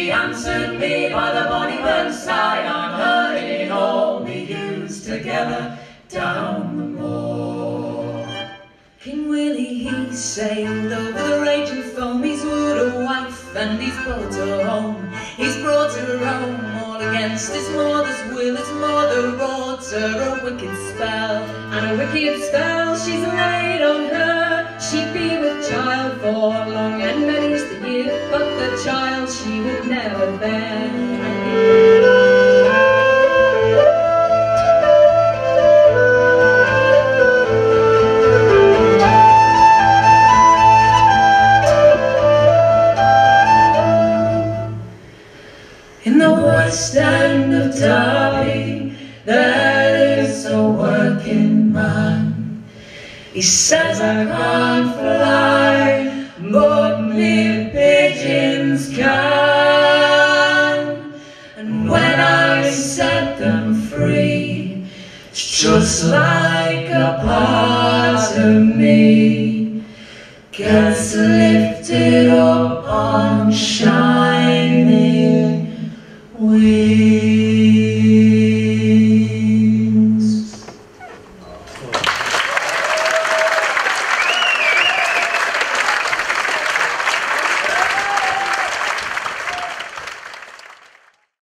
He answered me by the monument side, I'm her in all we used together down the moor. King Willie he sailed over the raging foam, he's wooed a wife and he's brought her home. He's brought her home all against his mother's will, his mother wrought her a wicked spell. And a wicked spell she's laid on her, she'd be with child for long and child she would never bear. In the west end of Derby, there is a working man. He says I can't fly, can. And when I set them free, it's just like a part of me gets lifted up on shining